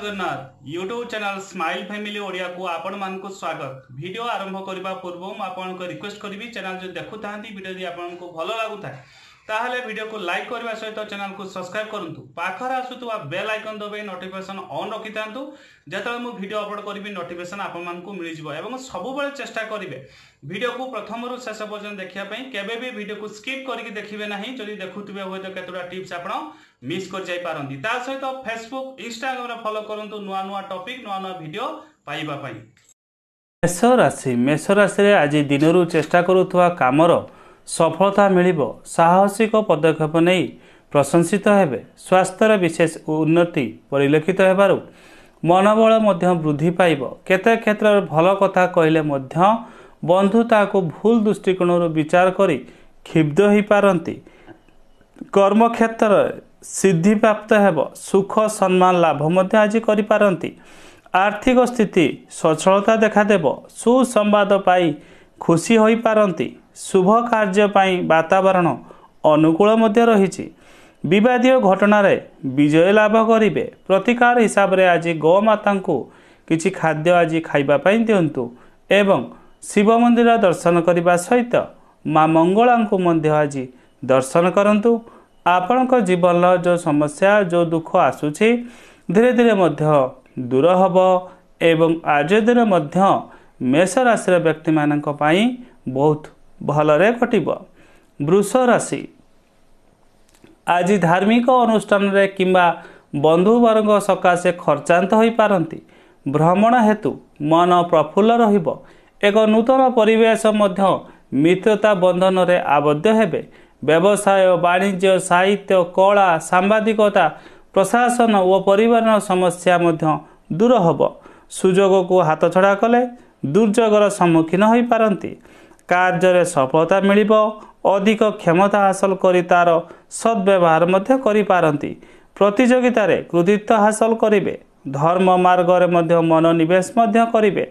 Jagannath. YouTube channel smile family ଓଡ଼ିଆକୁ ଆପଣମାନଙ୍କୁ ସ୍ୱାଗତ। ଭିଡ଼ିଓ ଆରମ୍ଭ କରିବା ପୂର୍ବରୁ ମୁଁ ଆପଣଙ୍କୁ ରିକ୍ୱେଷ୍ଟ କରିବି ଚ୍ୟାନେଲ ଯଦି ଦେଖୁଥାନ୍ତି ଭିଡ଼ିଓ ଯଦି ଆପଣଙ୍କୁ ଭଲ ଲାଗୁଥାଏ। ତାହେଲେ ଭିଡ଼ିଓକୁ ଲାଇକ୍ କରିବା ସହିତ ଚ୍ୟାନେଲକୁ ସବସ୍କ୍ରାଇବ କରନ୍ତୁ। ପାଖରେ ଆସୁଥିବା ବେଲ୍ ଆଇକନ୍ ଦବାଇ ନୋଟିଫିକେସନ୍ ଅନ୍ ରଖିଥାନ୍ତୁ। ଯେତେବେଳେ ମୁଁ ଭିଡ଼ିଓ ଅପଲୋଡ଼ କରିବି ନୋଟିଫିକେସନ୍ ଆପଣମାନଙ୍କୁ ମିଳିଯିବ ଏବଂ ସବୁବେଳେ ଚେଷ୍ଟା କରିବେ। ଭିଡ଼ିଓକୁ ପ୍ରଥମରୁ ଶେଷ ପର୍ଯ୍ୟନ୍ତ ଦେଖିବା ପାଇଁ କେବେ ବି ଭିଡ଼ିଓକୁ ସ୍କିପ୍ କରିକି ଦେଖିବେ ନାହିଁ। ଯଦି ଦେଖୁଥିବେ ହୁଏତ କେତେଟା ଟିପ୍ସ ଆପଣ ମିସ୍ କରିଯାଇପାରନ୍ତି। ତା ସହିତ ଫେସବୁକ୍ ଇନଷ୍ଟାଗ୍ରାମରେ ଫଲୋ କରନ୍ତୁ ନୂଆ ନୂଆ ଟପିକ୍ ନୂଆ ନୂଆ ଭିଡ଼ିଓ ପାଇବା ପାଇଁ। ମେଷ ରାଶି। ମେଷ ରାଶିରେ ଆଜି ଦିନରୁ ଚେଷ୍ଟା କରୁଥିବା କାମର ସଫଳତା ମିଳିବ। ସାହସିକ ପଦକ୍ଷେପ ନେଇ ପ୍ରଶଂସିତ ହେବେ। ସ୍ୱାସ୍ଥ୍ୟର ବିଶେଷ ଉନ୍ନତି ପରିଲକ୍ଷିତ ହେବାରୁ ମନୋବଳ ମଧ୍ୟ ବୃଦ୍ଧି ପାଇବ। କେତେ କ୍ଷେତ୍ରରେ ଭଲ କଥା କହିଲେ ମଧ୍ୟ ବନ୍ଧୁ ତାହାକୁ ଭୁଲ ଦୃଷ୍ଟିକୋଣରୁ ବିଚାର କରି କ୍ଷୁବ୍ଧ ହୋଇପାରନ୍ତି। କର୍ମକ୍ଷେତ୍ରରେ ସିଦ୍ଧିପ୍ରାପ୍ତ ହେବ। ସୁଖ ସମ୍ମାନ ଲାଭ ମଧ୍ୟ ଆଜି କରିପାରନ୍ତି। ଆର୍ଥିକ ସ୍ଥିତି ସଚ୍ଛଳତା ଦେଖାଦେବ। ସୁସମ୍ବାଦ ପାଇ ଖୁସି ହୋଇପାରନ୍ତି। ଶୁଭ କାର୍ଯ୍ୟ ପାଇଁ ବାତାବରଣ ଅନୁକୂଳ ମଧ୍ୟ ରହିଛି। ବିବାଦୀୟ ଘଟଣାରେ ବିଜୟ ଲାଭ କରିବେ। ପ୍ରତିକାର ହିସାବରେ ଆଜି ଗୋମାତାଙ୍କୁ କିଛି ଖାଦ୍ୟ ଆଜି ଖାଇବା ପାଇଁ ଦିଅନ୍ତୁ ଏବଂ ଶିବ ମନ୍ଦିର ଦର୍ଶନ କରିବା ସହିତ ମା ମଙ୍ଗଳାଙ୍କୁ ମଧ୍ୟ ଆଜି ଦର୍ଶନ କରନ୍ତୁ। ଆପଣଙ୍କ ଜୀବନର ଯେଉଁ ସମସ୍ୟା ଯେଉଁ ଦୁଃଖ ଆସୁଛି ଧୀରେ ଧୀରେ ମଧ୍ୟ ଦୂର ହେବ ଏବଂ ଆଜି ଦିନ ମଧ୍ୟ ମେଷ ରାଶିର ବ୍ୟକ୍ତିମାନଙ୍କ ପାଇଁ ବହୁତ ଭଲରେ କଟିବ। ବୃଷ ରାଶି। ଆଜି ଧାର୍ମିକ ଅନୁଷ୍ଠାନରେ କିମ୍ବା ବନ୍ଧୁବର୍ଗ ସକାଶେ ଖର୍ଚ୍ଚାନ୍ତ ହୋଇପାରନ୍ତି। ଭ୍ରମଣ ହେତୁ ମନ ପ୍ରଫୁଲ୍ଲ ରହିବ। ଏକ ନୂତନ ପରିବେଶ ମଧ୍ୟ ମିତ୍ରତା ବନ୍ଧନରେ ଆବଦ୍ଧ ହେବେ। ବ୍ୟବସାୟ ବାଣିଜ୍ୟ ସାହିତ୍ୟ କଳା ସାମ୍ବାଦିକତା ପ୍ରଶାସନ ଓ ପରିବାରର ସମସ୍ୟା ମଧ୍ୟ ଦୂର ହେବ। ସୁଯୋଗକୁ ହାତଛଡ଼ା କଲେ ଦୁର୍ଯୋଗର ସମ୍ମୁଖୀନ ହୋଇପାରନ୍ତି। କାର୍ଯ୍ୟରେ ସଫଳତା ମିଳିବ ଅଧିକ କ୍ଷମତା ହାସଲ କରି ତା'ର ସଦ୍ବ୍ୟବହାର ମଧ୍ୟ କରିପାରନ୍ତି। ପ୍ରତିଯୋଗିତାରେ କୃତିତ୍ୱ ହାସଲ କରିବେ ଧର୍ମ ମାର୍ଗରେ ମଧ୍ୟ ମନୋନିବେଶ ମଧ୍ୟ କରିବେ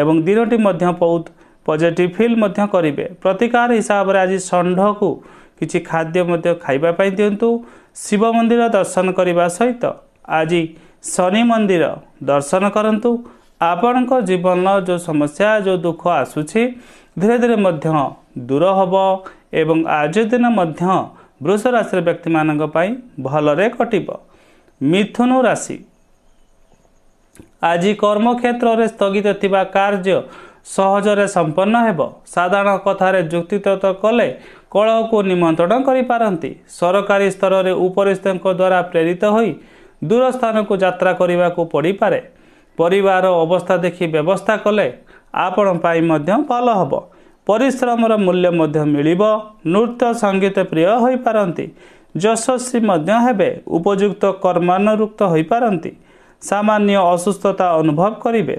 ଏବଂ ଦିନଟି ମଧ୍ୟ ବହୁତ ପଜିଟିଭ୍ ଫିଲ୍ ମଧ୍ୟ କରିବେ। ପ୍ରତିକାର ହିସାବରେ ଆଜି ଷଣ୍ଢକୁ କିଛି ଖାଦ୍ୟ ମଧ୍ୟ ଖାଇବା ପାଇଁ ଦିଅନ୍ତୁ। ଶିବ ମନ୍ଦିର ଦର୍ଶନ କରିବା ସହିତ ଆଜି ଶନି ମନ୍ଦିର ଦର୍ଶନ କରନ୍ତୁ। ଆପଣଙ୍କ ଜୀବନର ଯେଉଁ ସମସ୍ୟା ଯେଉଁ ଦୁଃଖ ଆସୁଛି ଧୀରେ ଧୀରେ ମଧ୍ୟ ଦୂର ହେବ ଏବଂ ଆଜି ଦିନ ମଧ୍ୟ ବୃଷ ରାଶିର ବ୍ୟକ୍ତିମାନଙ୍କ ପାଇଁ ଭଲରେ କଟିବ। ମିଥୁନ ରାଶି। ଆଜି କର୍ମକ୍ଷେତ୍ରରେ ସ୍ଥଗିତ ଥିବା କାର୍ଯ୍ୟ ସହଜରେ ସମ୍ପନ୍ନ ହେବ। ସାଧାରଣ କଥାରେ ଯୁକ୍ତିତର୍କ କଲେ କଳହକୁ ନିମନ୍ତ୍ରଣ କରିପାରନ୍ତି। ସରକାରୀ ସ୍ତରରେ ଉପରିସ୍ଥଙ୍କ ଦ୍ୱାରା ପ୍ରେରିତ ହୋଇ ଦୂର ସ୍ଥାନକୁ ଯାତ୍ରା କରିବାକୁ ପଡ଼ିପାରେ। ପରିବାର ଅବସ୍ଥା ଦେଖି ବ୍ୟବସ୍ଥା କଲେ ଆପଣ ପାଇଁ ମଧ୍ୟ ଭଲ ହେବ। ପରିଶ୍ରମର ମୂଲ୍ୟ ମଧ୍ୟ ମିଳିବ। ନୃତ୍ୟ ସଙ୍ଗୀତ ପ୍ରିୟ ହୋଇପାରନ୍ତି। ଯଶସ୍ୱୀ ମଧ୍ୟ ହେବେ। ଉପଯୁକ୍ତ କର୍ମାନୁରୁକ୍ତ ହୋଇପାରନ୍ତି। ସାମାନ୍ୟ ଅସୁସ୍ଥତା ଅନୁଭବ କରିବେ।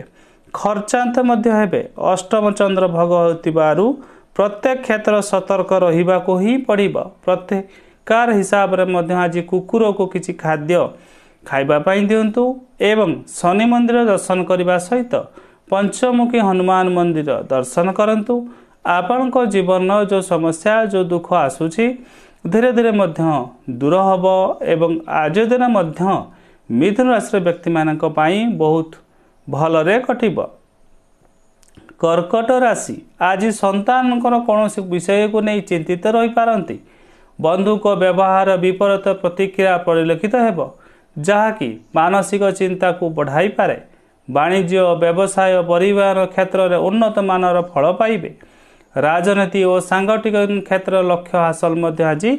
ଖର୍ଚ୍ଚାନ୍ତ ମଧ୍ୟ ହେବେ। ଅଷ୍ଟମ ଚନ୍ଦ୍ର ଭୋଗ ହେଉଥିବାରୁ ପ୍ରତ୍ୟେକ କ୍ଷେତ୍ର ସତର୍କ ରହିବାକୁ ହିଁ ପଡ଼ିବ। ପ୍ରତ୍ୟେକାର ହିସାବରେ ମଧ୍ୟ ଆଜି କୁକୁରକୁ କିଛି ଖାଦ୍ୟ ଖାଇବା ପାଇଁ ଦିଅନ୍ତୁ। ଏବଂ ଶନି ମନ୍ଦିର ଦର୍ଶନ କରିବା ସହିତ ପଞ୍ଚମୁଖୀ ହନୁମାନ ମନ୍ଦିର ଦର୍ଶନ କରନ୍ତୁ। ଆପଣଙ୍କ ଜୀବନର ଯେଉଁ ସମସ୍ୟା ଯେଉଁ ଦୁଃଖ ଆସୁଛି ଧୀରେ ଧୀରେ ମଧ୍ୟ ଦୂର ହେବ ଏବଂ ଆଜି ଦିନ ମଧ୍ୟ ମିଥୁନ ରାଶିର ବ୍ୟକ୍ତିମାନଙ୍କ ପାଇଁ ବହୁତ ଭଲରେ କଟିବ। କର୍କଟ ରାଶି ଆଜି ସନ୍ତାନଙ୍କର କୌଣସି ବିଷୟକୁ ନେଇ ଚିନ୍ତିତ ରହିପାରନ୍ତି। ବନ୍ଧୁଙ୍କ ବ୍ୟବହାର ବିପରୀତ ପ୍ରତିକ୍ରିୟା ପରିଲକ୍ଷିତ ହେବ। ଯାହାକି ମାନସିକ ଚିନ୍ତାକୁ ବଢ଼ାଇପାରେ ବାଣିଜ୍ୟ ବ୍ୟବସାୟ ପରିବାର କ୍ଷେତ୍ରରେ ଉନ୍ନତମାନର ଫଳ ପାଇବେ। ରାଜନୀତି ଓ ସାଂଗଠିକ କ୍ଷେତ୍ର ଲକ୍ଷ୍ୟ ହାସଲ ମଧ୍ୟ ଆଜି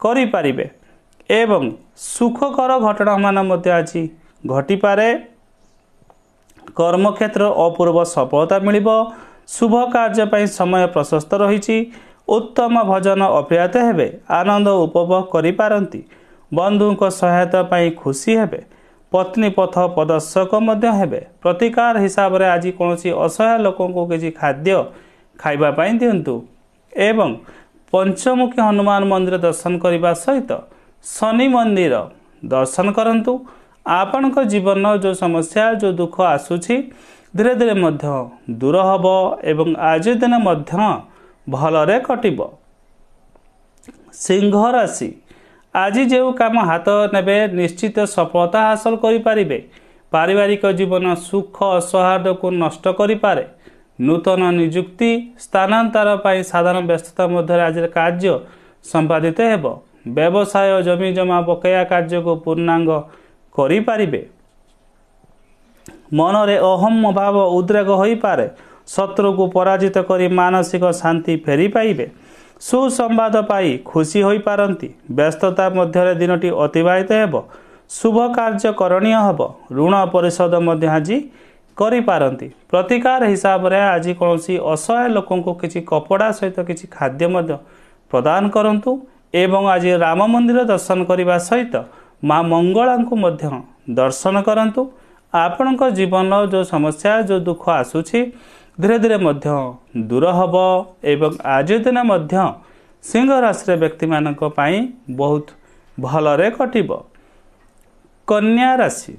କରିପାରିବେ। ଏବଂ ସୁଖକର ଘଟଣାମାନ ମଧ୍ୟ ଆଜି ଘଟିପାରେ। କର୍ମକ୍ଷେତ୍ର ଅପୂର୍ବ ସଫଳତା ମିଳିବ। ଶୁଭ କାର୍ଯ୍ୟ ପାଇଁ ସମୟ ପ୍ରଶସ୍ତ ରହିଛି। ଉତ୍ତମ ଭଜନ ଅପ୍ୟାୟତ ହେବେ। ଆନନ୍ଦ ଉପଭୋଗ କରିପାରନ୍ତି। ବନ୍ଧୁଙ୍କ ସହାୟତା ପାଇଁ ଖୁସି ହେବେ। ପତ୍ନୀ ପଥ ପ୍ରଦର୍ଶକ ମଧ୍ୟ ହେବେ। ପ୍ରତିକାର ହିସାବରେ ଆଜି କୌଣସି ଅସହାୟ ଲୋକଙ୍କୁ କିଛି ଖାଦ୍ୟ ଖାଇବା ପାଇଁ ଦିଅନ୍ତୁ ଏବଂ ପଞ୍ଚମୁଖୀ ହନୁମାନ ମନ୍ଦିର ଦର୍ଶନ କରିବା ସହିତ ଶନି ମନ୍ଦିର ଦର୍ଶନ କରନ୍ତୁ। ଆପଣଙ୍କ ଜୀବନର ଯେଉଁ ସମସ୍ୟା ଯେଉଁ ଦୁଃଖ ଆସୁଛି ଧୀରେ ଧୀରେ ମଧ୍ୟ ଦୂର ହେବ ଏବଂ ଆଜି ଦିନ ମଧ୍ୟ ଭଲରେ କଟିବ। ସିଂହ ରାଶି ଆଜି ଯେଉଁ କାମ ହାତ ନେବେ ନିଶ୍ଚିତ ସଫଳତା ହାସଲ କରିପାରିବେ। ପାରିବାରିକ ଜୀବନ ସୁଖ ସୌହାର୍ଦ୍ଦକୁ ନଷ୍ଟ କରିପାରେ। ନୂତନ ନିଯୁକ୍ତି ସ୍ଥାନାନ୍ତର ପାଇଁ ସାଧାରଣ ବ୍ୟସ୍ତତା ମଧ୍ୟରେ ଆଜିର କାର୍ଯ୍ୟ ସମ୍ପାଦିତ ହେବ। ବ୍ୟବସାୟ ଜମି ଜମା ବକେୟା କାର୍ଯ୍ୟକୁ ପୂର୍ଣ୍ଣାଙ୍ଗ କରିପାରିବେ। ମନରେ ଅହମ ଭାବ ଉଦ୍ରେକ ହୋଇପାରେ। ଶତ୍ରୁକୁ ପରାଜିତ କରି ମାନସିକ ଶାନ୍ତି ଫେରି ପାଇବେ ସୁସମ୍ବାଦ ପାଇ ଖୁସି ହୋଇପାରନ୍ତି। ବ୍ୟସ୍ତତା ମଧ୍ୟରେ ଦିନଟି ଅତିବାହିତ ହେବ। ଶୁଭ କାର୍ଯ୍ୟ କରଣୀୟ ହେବ। ଋଣ ପରିଶୋଧ ମଧ୍ୟ ଆଜି କରିପାରନ୍ତି। ପ୍ରତିକାର ହିସାବରେ ଆଜି କୌଣସି ଅସହାୟ ଲୋକଙ୍କୁ କିଛି କପଡ଼ା ସହିତ କିଛି ଖାଦ୍ୟ ମଧ୍ୟ ପ୍ରଦାନ କରନ୍ତୁ ଏବଂ ଆଜି ରାମ ମନ୍ଦିର ଦର୍ଶନ କରିବା ସହିତ ମା ମଙ୍ଗଳାଙ୍କୁ ମଧ୍ୟ ଦର୍ଶନ କରନ୍ତୁ। ଆପଣଙ୍କ ଜୀବନର ଯେଉଁ ସମସ୍ୟା ଯେଉଁ ଦୁଃଖ ଆସୁଛି ଧୀରେ ଧୀରେ ମଧ୍ୟ ଦୂର ହେବ ଏବଂ ଆଜି ଦିନ ମଧ୍ୟ ସିଂହ ରାଶିର ବ୍ୟକ୍ତିମାନଙ୍କ ପାଇଁ ବହୁତ ଭଲରେ କଟିବ। କନ୍ୟା ରାଶି।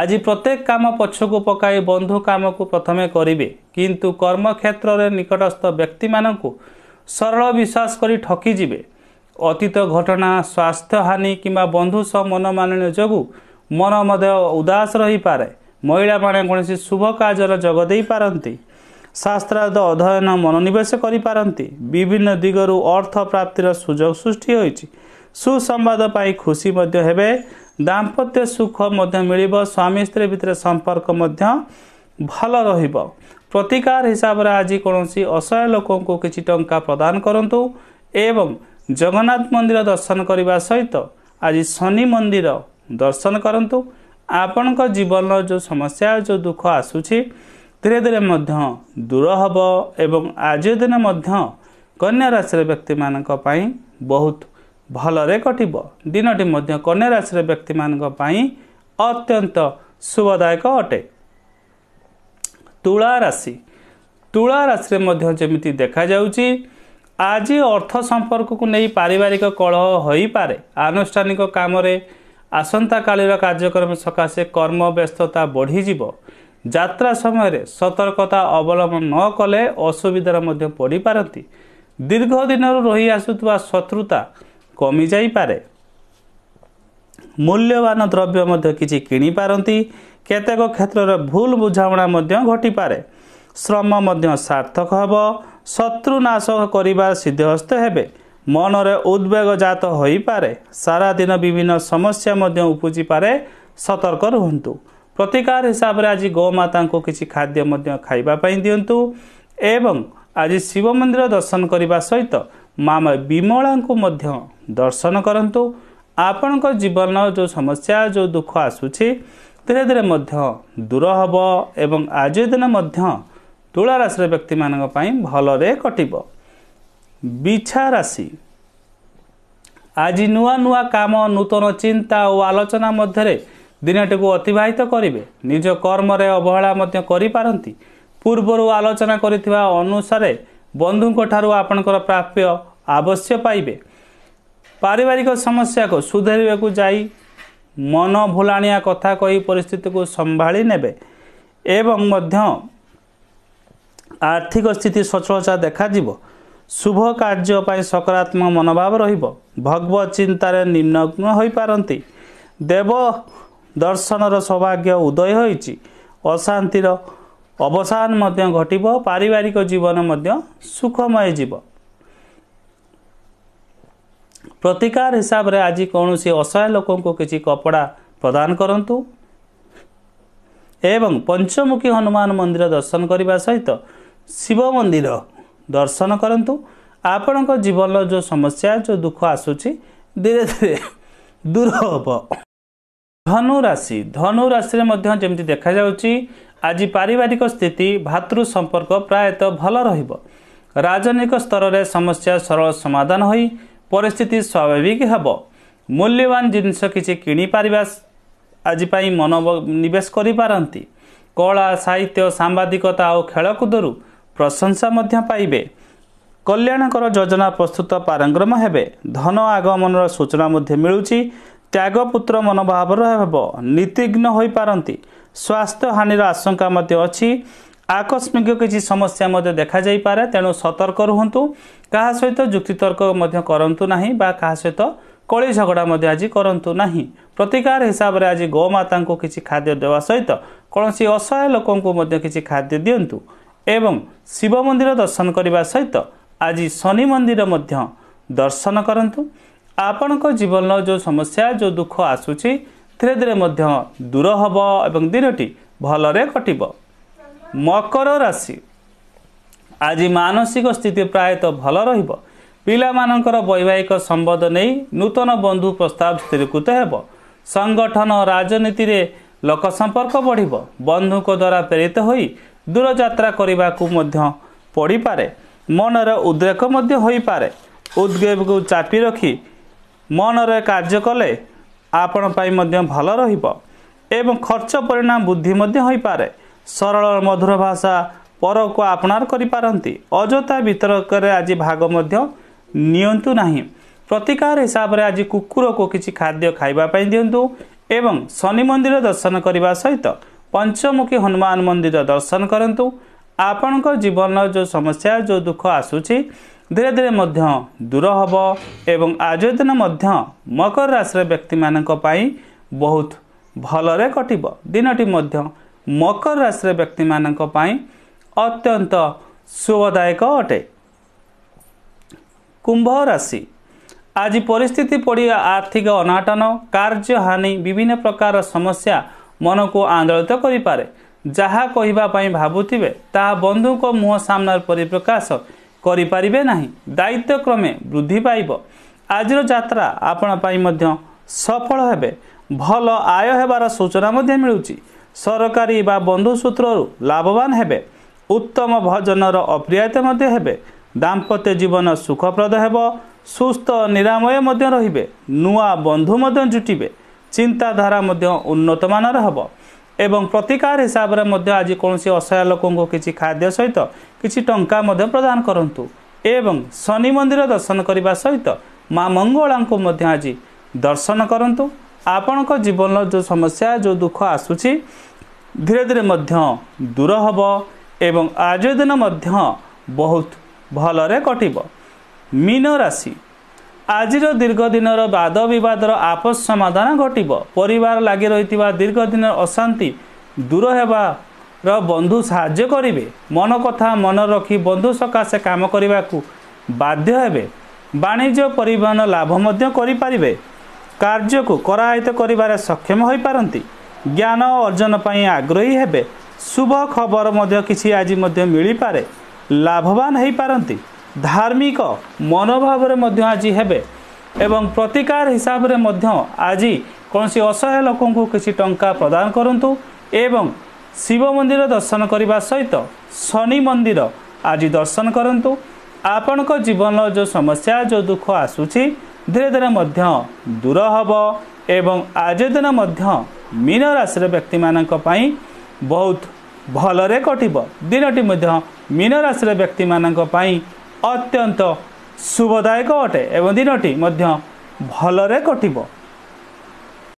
ଆଜି ପ୍ରତ୍ୟେକ କାମ ପଛକୁ ପକାଇ ବନ୍ଧୁ କାମକୁ ପ୍ରଥମେ କରିବେ କିନ୍ତୁ କର୍ମକ୍ଷେତ୍ରରେ ନିକଟସ୍ଥ ବ୍ୟକ୍ତିମାନଙ୍କୁ ସରଳ ବିଶ୍ୱାସ କରି ଠକିଯିବେ। ଅତୀତ ଘଟଣା ସ୍ୱାସ୍ଥ୍ୟହାନି କିମ୍ବା ବନ୍ଧୁ ସହ ମନମାଳିନ୍ୟ ଯୋଗୁଁ ମନ ମଧ୍ୟ ଉଦାସ ରହିପାରେ। ମହିଳାମାନେ କୌଣସି ଶୁଭ କାର୍ଯ୍ୟରେ ଯୋଗ ଦେଇପାରନ୍ତି? ଶାସ୍ତ୍ରାର୍ଥ ଅଧ୍ୟୟନ ମନୋନିବେଶ କରିପାରନ୍ତି? ବିଭିନ୍ନ ଦିଗରୁ ଅର୍ଥ ପ୍ରାପ୍ତିର ସୁଯୋଗ ସୃଷ୍ଟି ହୋଇଛି। ସୁସମ୍ବାଦ ପାଇଁ ଖୁସି ମଧ୍ୟ ହେବେ। ଦାମ୍ପତ୍ୟ ସୁଖ ମଧ୍ୟ ମିଳିବ। ସ୍ୱାମୀ ସ୍ତ୍ରୀ ଭିତରେ ସମ୍ପର୍କ ମଧ୍ୟ ଭଲ ରହିବ। ପ୍ରତିକାର ହିସାବରେ ଆଜି କୌଣସି ଅସହାୟ ଲୋକଙ୍କୁ କିଛି ଟଙ୍କା ପ୍ରଦାନ କରନ୍ତୁ ଏବଂ ଜଗନ୍ନାଥ ମନ୍ଦିର ଦର୍ଶନ କରିବା ସହିତ ଆଜି ଶନି ମନ୍ଦିର ଦର୍ଶନ କରନ୍ତୁ। ଆପଣଙ୍କ ଜୀବନର ଯେଉଁ ସମସ୍ୟା ଯେଉଁ ଦୁଃଖ ଆସୁଛି ଧୀରେ ଧୀରେ ମଧ୍ୟ ଦୂର ହେବ ଏବଂ ଆଜି ଦିନ ମଧ୍ୟ କନ୍ୟା ରାଶିର ବ୍ୟକ୍ତିମାନଙ୍କ ପାଇଁ ବହୁତ ଭଲରେ କଟିବ। ଦିନଟି ମଧ୍ୟ କନ୍ୟା ରାଶିର ବ୍ୟକ୍ତିମାନଙ୍କ ପାଇଁ ଅତ୍ୟନ୍ତ ଶୁଭଦାୟକ ଅଟେ। ତୁଳା ରାଶି। ତୁଳା ରାଶିରେ ମଧ୍ୟ ଯେମିତି ଦେଖାଯାଉଛି ଆଜି ଅର୍ଥ ସମ୍ପର୍କକୁ ନେଇ ପାରିବାରିକ କଳହ ହୋଇପାରେ। ଆନୁଷ୍ଠାନିକ କାମରେ ଆସନ୍ତାକାଲିର କାର୍ଯ୍ୟକ୍ରମ ସକାଶେ କର୍ମ ବ୍ୟସ୍ତତା ବଢ଼ିଯିବ। ଯାତ୍ରା ସମୟରେ ସତର୍କତା ଅବଲମ୍ବନ ନ କଲେ ଅସୁବିଧାରେ ମଧ୍ୟ ପଡ଼ିପାରନ୍ତି। ଦୀର୍ଘ ଦିନରୁ ରହି ଆସୁଥିବା ଶତ୍ରୁତା କମିଯାଇପାରେ। ମୂଲ୍ୟବାନ ଦ୍ରବ୍ୟ ମଧ୍ୟ କିଛି କିଣିପାରନ୍ତି। କେତେକ କ୍ଷେତ୍ରରେ ଭୁଲ ବୁଝାମଣା ମଧ୍ୟ ଘଟିପାରେ। ଶ୍ରମ ମଧ୍ୟ ସାର୍ଥକ ହେବ। ଶତ୍ରୁ ନାଶ କରିବା ସିଦ୍ଧହସ୍ତ ହେବେ। ମନରେ ଉଦ୍ବେଗ ଜାତ ହୋଇପାରେ। ସାରାଦିନ ବିଭିନ୍ନ ସମସ୍ୟା ମଧ୍ୟ ଉପୁଜିପାରେ। ସତର୍କ ରୁହନ୍ତୁ। ପ୍ରତିକାର ହିସାବରେ ଆଜି ଗୋମାତାଙ୍କୁ କିଛି ଖାଦ୍ୟ ମଧ୍ୟ ଖାଇବା ପାଇଁ ଦିଅନ୍ତୁ ଏବଂ ଆଜି ଶିବ ମନ୍ଦିର ଦର୍ଶନ କରିବା ସହିତ ମା ବିମଳାଙ୍କୁ ମଧ୍ୟ ଦର୍ଶନ କରନ୍ତୁ। ଆପଣଙ୍କ ଜୀବନର ଯେଉଁ ସମସ୍ୟା ଯେଉଁ ଦୁଃଖ ଆସୁଛି ଧୀରେ ଧୀରେ ମଧ୍ୟ ଦୂର ହେବ ଏବଂ ଆଜି ଦିନ ମଧ୍ୟ ତୁଳା ରାଶିର ବ୍ୟକ୍ତିମାନଙ୍କ ପାଇଁ ଭଲରେ କଟିବ। ବିଛା ରାଶି ଆଜି ନୂଆ ନୂଆ କାମ ନୂତନ ଚିନ୍ତା ଓ ଆଲୋଚନା ମଧ୍ୟରେ ଦିନଟିକୁ ଅତିବାହିତ କରିବେ। ନିଜ କର୍ମରେ ଅବହେଳା ମଧ୍ୟ କରିପାରନ୍ତି। ପୂର୍ବରୁ ଆଲୋଚନା କରିଥିବା ଅନୁସାରେ ବନ୍ଧୁଙ୍କ ଠାରୁ ଆପଣଙ୍କର ପ୍ରାପ୍ୟ ଆବଶ୍ୟ ପାଇବେ। ପାରିବାରିକ ସମସ୍ୟାକୁ ସୁଧାରିବାକୁ ଯାଇ ମନ ଭୁଲାଣିଆ କଥା କହି ପରିସ୍ଥିତିକୁ ସମ୍ଭାଳି ନେବେ ଏବଂ ମଧ୍ୟ ଆର୍ଥିକ ସ୍ଥିତି ସଚଳତା ଦେଖାଯିବ। ଶୁଭ କାର୍ଯ୍ୟ ପାଇଁ ସକାରାତ୍ମକ ମନୋଭାବ ରହିବ। ଭଗବତ ଚିନ୍ତାରେ ନିମ୍ନଗ୍ନ ହୋଇପାରନ୍ତି। ଦେବ ଦର୍ଶନର ସୌଭାଗ୍ୟ ଉଦୟ ହୋଇଛି। ଅଶାନ୍ତିର ଅବସାନ ମଧ୍ୟ ଘଟିବ। ପାରିବାରିକ ଜୀବନ ମଧ୍ୟ ସୁଖମୟ ଯିବ। ପ୍ରତିକାର ହିସାବରେ ଆଜି କୌଣସି ଅସହାୟ ଲୋକଙ୍କୁ କିଛି କପଡ଼ା ପ୍ରଦାନ କରନ୍ତୁ ଏବଂ ପଞ୍ଚମୁଖୀ ହନୁମାନ ମନ୍ଦିର ଦର୍ଶନ କରିବା ସହିତ ଶିବ ମନ୍ଦିର ଦର୍ଶନ କରନ୍ତୁ। ଆପଣଙ୍କ ଜୀବନର ଯେଉଁ ସମସ୍ୟା ଯେଉଁ ଦୁଃଖ ଆସୁଛି ଧୀରେ ଧୀରେ ଦୂର ହେବ। ଧନୁ ରାଶି ଧନୁ ରାଶିରେ ମଧ୍ୟ ଯେମିତି ଦେଖାଯାଉଛି ଆଜି ପାରିବାରିକ ସ୍ଥିତି ଭାତୃ ସମ୍ପର୍କ ପ୍ରାୟତଃ ଭଲ ରହିବ। ରାଜନୈତିକ ସ୍ତରରେ ସମସ୍ୟା ସରଳ ସମାଧାନ ହୋଇ ପରିସ୍ଥିତି ସ୍ୱାଭାବିକ ହେବ। ମୂଲ୍ୟବାନ ଜିନିଷ କିଛି କିଣିପାରିବା ଆଜି ପାଇଁ ମନ ନିବେଶ କରିପାରନ୍ତି। କଳା ସାହିତ୍ୟ ସାମ୍ବାଦିକତା ଓ ଖେଳକୁଦରୁ ପ୍ରଶଂସା ମଧ୍ୟ ପାଇବେ। କଲ୍ୟାଣକର ଯୋଜନା ପ୍ରସ୍ତୁତ ପାରଙ୍ଗମ ହେବେ। ଧନ ଆଗମନର ସୂଚନା ମଧ୍ୟ ମିଳୁଛି। ତ୍ୟାଗପୁତ୍ର ମନୋଭାବର ହେବ। ନୀତିଜ୍ଞ ହୋଇପାରନ୍ତି। ସ୍ୱାସ୍ଥ୍ୟ ହାନିର ଆଶଙ୍କା ମଧ୍ୟ ଅଛି। ଆକସ୍ମିକ କିଛି ସମସ୍ୟା ମଧ୍ୟ ଦେଖାଯାଇପାରେ। ତେଣୁ ସତର୍କ ରୁହନ୍ତୁ। କାହା ସହିତ ଯୁକ୍ତିତର୍କ ମଧ୍ୟ କରନ୍ତୁ ନାହିଁ ବା କାହା ସହିତ କଳି ଝଗଡ଼ା ମଧ୍ୟ ଆଜି କରନ୍ତୁ ନାହିଁ। ପ୍ରତିକାର ହିସାବରେ ଆଜି ଗୋମାତାଙ୍କୁ କିଛି ଖାଦ୍ୟ ଦେବା ସହିତ କୌଣସି ଅସହାୟ ଲୋକଙ୍କୁ ମଧ୍ୟ କିଛି ଖାଦ୍ୟ ଦିଅନ୍ତୁ। ଏବଂ ଶିବ ମନ୍ଦିର ଦର୍ଶନ କରିବା ସହିତ ଆଜି ଶନି ମନ୍ଦିର ମଧ୍ୟ ଦର୍ଶନ କରନ୍ତୁ। ଆପଣଙ୍କ ଜୀବନର ଯେଉଁ ସମସ୍ୟା ଯେଉଁ ଦୁଃଖ ଆସୁଛି ଧୀରେ ଧୀରେ ମଧ୍ୟ ଦୂର ହେବ ଏବଂ ଦିନଟି ଭଲରେ କଟିବ। ମକର ରାଶି। ଆଜି ମାନସିକ ସ୍ଥିତି ପ୍ରାୟତଃ ଭଲ ରହିବ। ପିଲାମାନଙ୍କର ବୈବାହିକ ସମ୍ବନ୍ଧ ନେଇ ନୂତନ ବନ୍ଧୁ ପ୍ରସ୍ତାବ ସ୍ଥିରୀକୃତ ହେବ। ସଂଗଠନ ରାଜନୀତିରେ ଲୋକ ସମ୍ପର୍କ ବଢ଼ିବ। ବନ୍ଧୁଙ୍କ ଦ୍ୱାରା ପ୍ରେରିତ ହୋଇ ଦୂରଯାତ୍ରା କରିବାକୁ ମଧ୍ୟ ପଡ଼ିପାରେ। ମନରେ ଉଦ୍ରେକ ମଧ୍ୟ ହୋଇପାରେ। ଉଦ୍ବେଗକୁ ଚାପି ରଖି ମନରେ କାର୍ଯ୍ୟ କଲେ ଆପଣ ପାଇଁ ମଧ୍ୟ ଭଲ ରହିବ ଏବଂ ଖର୍ଚ୍ଚ ପରିଣାମ ବୃଦ୍ଧି ମଧ୍ୟ ହୋଇପାରେ। ସରଳ ମଧୁର ଭାଷା ପରକୁ ଆପଣାର କରିପାରନ୍ତି। ଅଯଥା ବିତର୍କରେ ଆଜି ଭାଗ ମଧ୍ୟ ନିଅନ୍ତୁ ନାହିଁ। ପ୍ରତିକାର ହିସାବରେ ଆଜି କୁକୁରକୁ କିଛି ଖାଦ୍ୟ ଖାଇବା ପାଇଁ ଦିଅନ୍ତୁ ଏବଂ ଶନି ମନ୍ଦିର ଦର୍ଶନ କରିବା ସହିତ ପଞ୍ଚମୁଖୀ ହନୁମାନ ମନ୍ଦିର ଦର୍ଶନ କରନ୍ତୁ। ଆପଣଙ୍କ ଜୀବନର ଯେଉଁ ସମସ୍ୟା ଯେଉଁ ଦୁଃଖ ଆସୁଛି ଧୀରେ ଧୀରେ ମଧ୍ୟ ଦୂର ହେବ ଏବଂ ଆଜି ଦିନ ମଧ୍ୟ ମକର ରାଶିର ବ୍ୟକ୍ତିମାନଙ୍କ ପାଇଁ ବହୁତ ଭଲରେ କଟିବ। ଦିନଟି ମଧ୍ୟ ମକର ରାଶିର ବ୍ୟକ୍ତିମାନଙ୍କ ପାଇଁ ଅତ୍ୟନ୍ତ ଶୁଭଦାୟକ ଅଟେ। କୁମ୍ଭ ରାଶି। ଆଜି ପରିସ୍ଥିତି ପଡ଼ି ଆର୍ଥିକ ଅନାଟନ କାର୍ଯ୍ୟହାନି ବିଭିନ୍ନ ପ୍ରକାର ସମସ୍ୟା ମନକୁ ଆନ୍ଦୋଳିତ କରିପାରେ। ଯାହା କହିବା ପାଇଁ ଭାବୁଥିବେ ତାହା ବନ୍ଧୁଙ୍କ ମୁହଁ ସାମ୍ନାରେ ପରିପ୍ରକାଶ କରିପାରିବେ ନାହିଁ। ଦାୟିତ୍ୱ କ୍ରମେ ବୃଦ୍ଧି ପାଇବ। ଆଜିର ଯାତ୍ରା ଆପଣ ପାଇଁ ମଧ୍ୟ ସଫଳ ହେବେ। ଭଲ ଆୟ ହେବାର ସୂଚନା ମଧ୍ୟ ମିଳୁଛି। ସରକାରୀ ବା ବନ୍ଧୁ ସୂତ୍ରରୁ ଲାଭବାନ ହେବେ। ଉତ୍ତମ ଭଜନର ଅପ୍ରିୟତା ମଧ୍ୟ ହେବେ। ଦାମ୍ପତ୍ୟ ଜୀବନ ସୁଖପ୍ରଦ ହେବ। ସୁସ୍ଥ ନିରାମୟ ମଧ୍ୟ ରହିବେ। ନୂଆ ବନ୍ଧୁ ମଧ୍ୟ ଜୁଟିବେ। ଚିନ୍ତାଧାରା ମଧ୍ୟ ଉନ୍ନତମାନର ହେବ। ଏବଂ ପ୍ରତିକାର ହିସାବରେ ମଧ୍ୟ ଆଜି କୌଣସି ଅସହାୟ ଲୋକଙ୍କୁ କିଛି ଖାଦ୍ୟ ସହିତ କିଛି ଟଙ୍କା ମଧ୍ୟ ପ୍ରଦାନ କରନ୍ତୁ। ଏବଂ ଶନି ମନ୍ଦିର ଦର୍ଶନ କରିବା ସହିତ ମା ମଙ୍ଗଳାଙ୍କୁ ମଧ୍ୟ ଆଜି ଦର୍ଶନ କରନ୍ତୁ। ଆପଣଙ୍କ ଜୀବନର ଯେଉଁ ସମସ୍ୟା ଯେଉଁ ଦୁଃଖ ଆସୁଛି ଧୀରେ ଧୀରେ ମଧ୍ୟ ଦୂର ହେବ ଏବଂ ଆଜି ଦିନ ମଧ୍ୟ ବହୁତ ଭଲରେ କଟିବ। ମୀନ ରାଶି ଆଜିର ଦୀର୍ଘ ଦିନର ବାଦ ବିବାଦର ଆପୋଷ ସମାଧାନ ଘଟିବ। ପରିବାର ଲାଗି ରହିଥିବା ଦୀର୍ଘ ଦିନର ଅଶାନ୍ତି ଦୂର ହେବାର ବନ୍ଧୁ ସାହାଯ୍ୟ କରିବେ। ମନ କଥା ମନ ରଖି ବନ୍ଧୁ ସକାଶେ କାମ କରିବାକୁ ବାଧ୍ୟ ହେବେ। ବାଣିଜ୍ୟ ପରିବହନ ଲାଭ ମଧ୍ୟ କରିପାରିବେ। କାର୍ଯ୍ୟକୁ କରାୟତ୍ତ କରିବାରେ ସକ୍ଷମ ହୋଇପାରନ୍ତି। ଜ୍ଞାନ ଅର୍ଜନ ପାଇଁ ଆଗ୍ରହୀ ହେବେ। ଶୁଭ ଖବର ମଧ୍ୟ କିଛି ଆଜି ମଧ୍ୟ ମିଳିପାରେ। ଲାଭବାନ ହୋଇପାରନ୍ତି। ଧାର୍ମିକ ମନୋଭାବରେ ମଧ୍ୟ ଆଜି ହେବେ ଏବଂ ପ୍ରତିକାର ହିସାବରେ ମଧ୍ୟ ଆଜି କୌଣସି ଅସହାୟ ଲୋକଙ୍କୁ କିଛି ଟଙ୍କା ପ୍ରଦାନ କରନ୍ତୁ ଏବଂ ଶିବ ମନ୍ଦିର ଦର୍ଶନ କରିବା ସହିତ ଶନି ମନ୍ଦିର ଆଜି ଦର୍ଶନ କରନ୍ତୁ। ଆପଣଙ୍କ ଜୀବନର ଯେଉଁ ସମସ୍ୟା ଯେଉଁ ଦୁଃଖ ଆସୁଛି ଧୀରେ ଧୀରେ ମଧ୍ୟ ଦୂର ହେବ ଏବଂ ଆଜି ଦିନ ମଧ୍ୟ ମୀନ ରାଶିର ବ୍ୟକ୍ତିମାନଙ୍କ ପାଇଁ ବହୁତ ଭଲରେ କଟିବ। ଦିନଟି ମଧ୍ୟ ମୀନ ରାଶିର ବ୍ୟକ୍ତିମାନଙ୍କ ପାଇଁ ଅତ୍ୟନ୍ତ ଶୁଭଦାୟକ ଅଟେ। ଏବଂ ଦିନଟି ମଧ୍ୟ ଭଲରେ କଟିବ।